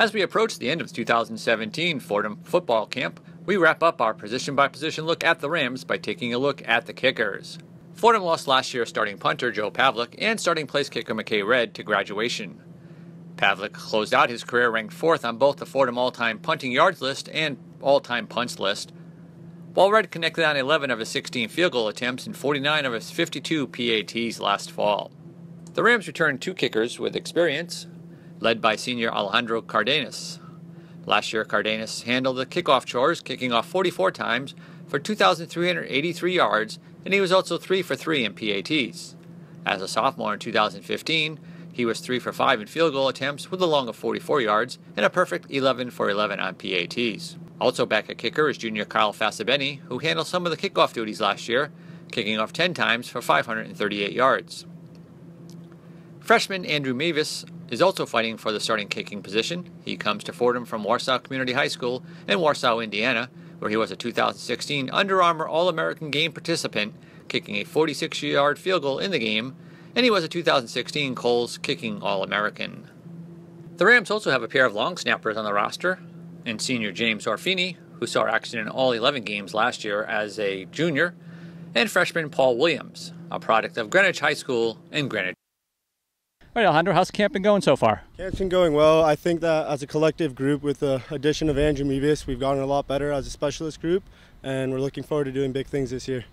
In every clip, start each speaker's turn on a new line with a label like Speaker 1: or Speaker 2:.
Speaker 1: As we approach the end of 2017 Fordham football camp, we wrap up our position by position look at the Rams by taking a look at the kickers. Fordham lost last year's starting punter Joe Pavlik and starting place kicker McKay Red to graduation. Pavlik closed out his career ranked fourth on both the Fordham all time punting yards list and all time punts list, while Red connected on 11 of his 16 field goal attempts and 49 of his 52 PATs last fall. The Rams returned two kickers with experience, led by senior Alejandro Cardenas. Last year, Cardenas handled the kickoff chores, kicking off 44 times for 2,383 yards, and he was also 3 for 3 in PATs. As a sophomore in 2015, he was 3 for 5 in field goal attempts with a long of 44 yards and a perfect 11 for 11 on PATs. Also back at kicker is junior Kyle Fasabeni, who handled some of the kickoff duties last year, kicking off 10 times for 538 yards. Freshman Andrew Mevis is also fighting for the starting kicking position. He comes to Fordham from Warsaw Community High School in Warsaw, Indiana, where he was a 2016 Under Armour All American game participant, kicking a 46 yard field goal in the game, and he was a 2016 Kohl's Kicking All American. The Rams also have a pair of long snappers on the roster, and senior James Orfini, who saw action in all 11 games last year as a junior, and freshman Paul Williams, a product of Greenwich High School in Greenwich.
Speaker 2: All right, Alejandro, how's camp been going so far?
Speaker 3: Camp's been going well. I think that as a collective group, with the addition of Andrew Mevis, we've gotten a lot better as a specialist group, and we're looking forward to doing big things this year.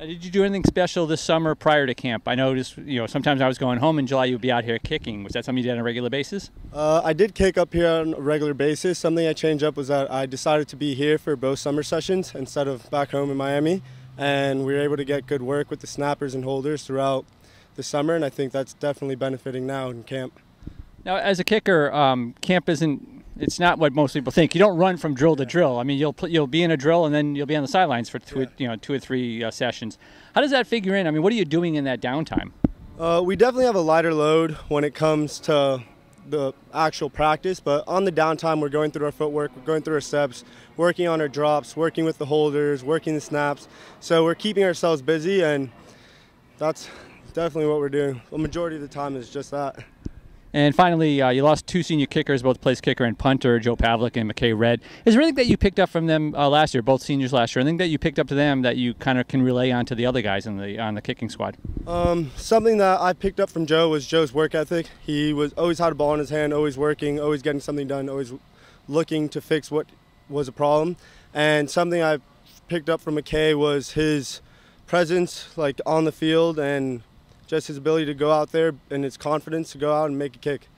Speaker 2: Uh, did you do anything special this summer prior to camp? I noticed, you know, sometimes I was going home in July, you'd be out here kicking. Was that something you did on a regular basis?
Speaker 3: Uh, I did kick up here on a regular basis. Something I changed up was that I decided to be here for both summer sessions instead of back home in Miami, and we were able to get good work with the snappers and holders throughout the summer, and I think that's definitely benefiting now in camp.
Speaker 2: Now, as a kicker, um, camp isn't it's not what most people think. You don't run from drill to drill. I mean, you'll you'll be in a drill and then you'll be on the sidelines for two, yeah. you know two or three uh, sessions. How does that figure in? I mean, what are you doing in that downtime?
Speaker 3: Uh, we definitely have a lighter load when it comes to the actual practice, but on the downtime, we're going through our footwork, we're going through our steps, working on our drops, working with the holders, working the snaps. So we're keeping ourselves busy, and that's definitely what we're doing. The majority of the time is just that.
Speaker 2: And finally, uh, you lost two senior kickers, both place kicker and punter, Joe Pavlik and McKay Red. Is there anything that you picked up from them uh, last year, both seniors last year? Anything that you picked up to them that you kind of can relay on to the other guys in the on the kicking squad?
Speaker 3: Um, something that I picked up from Joe was Joe's work ethic. He was always had a ball in his hand, always working, always getting something done, always looking to fix what was a problem. And something I picked up from McKay was his presence, like on the field and just his ability to go out there and his confidence to go out and make a kick.